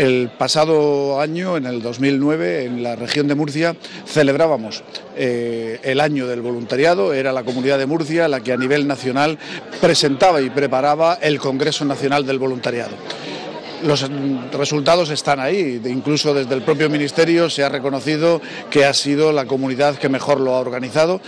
El pasado año, en el 2009, en la región de Murcia, celebrábamos eh, el año del voluntariado. Era la comunidad de Murcia la que a nivel nacional presentaba y preparaba el Congreso Nacional del Voluntariado. Los resultados están ahí, incluso desde el propio Ministerio se ha reconocido que ha sido la comunidad que mejor lo ha organizado.